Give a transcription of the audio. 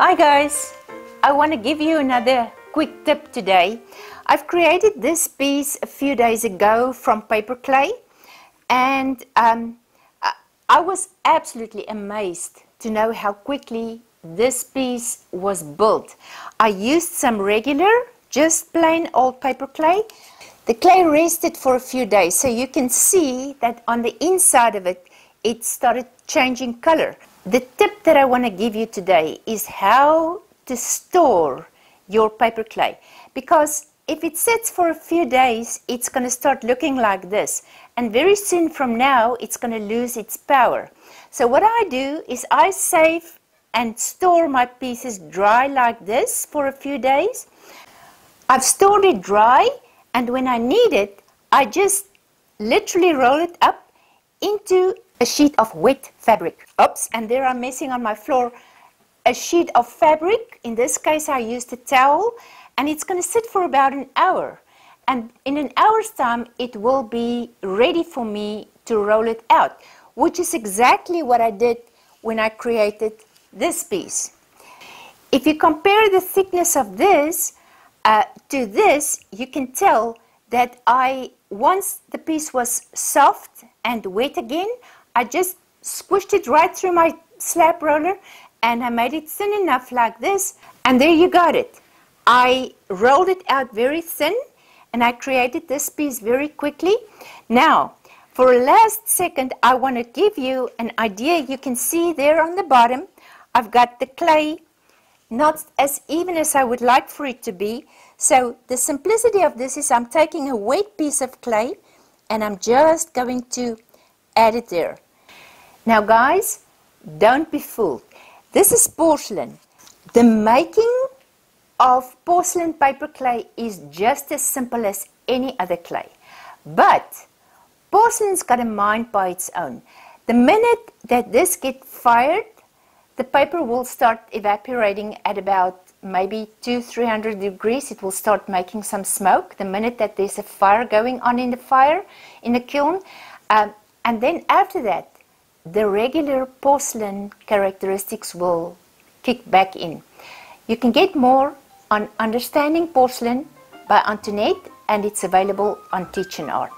Hi guys, I want to give you another quick tip today. I've created this piece a few days ago from paper clay and um, I was absolutely amazed to know how quickly this piece was built. I used some regular, just plain old paper clay. The clay rested for a few days so you can see that on the inside of it it started changing color. The tip that I want to give you today is how to store your paper clay because if it sits for a few days it's going to start looking like this and very soon from now it's going to lose its power. So what I do is I save and store my pieces dry like this for a few days. I've stored it dry and when I need it I just literally roll it up into a sheet of wet fabric. Oops, and there I'm messing on my floor. A sheet of fabric, in this case I used a towel, and it's going to sit for about an hour. And in an hour's time, it will be ready for me to roll it out, which is exactly what I did when I created this piece. If you compare the thickness of this uh, to this, you can tell that I, once the piece was soft and wet again, I just squished it right through my slab roller and I made it thin enough like this and there you got it. I rolled it out very thin and I created this piece very quickly. Now, for a last second, I want to give you an idea. You can see there on the bottom, I've got the clay not as even as I would like for it to be. So the simplicity of this is I'm taking a wet piece of clay and I'm just going to add it there. Now guys, don't be fooled. This is porcelain. The making of porcelain paper clay is just as simple as any other clay. But porcelain's got a mind by its own. The minute that this gets fired, the paper will start evaporating at about maybe two, 300 degrees. It will start making some smoke. The minute that there's a fire going on in the fire, in the kiln, um, and then after that, the regular porcelain characteristics will kick back in. You can get more on Understanding Porcelain by Antoinette and it's available on TeachinArt.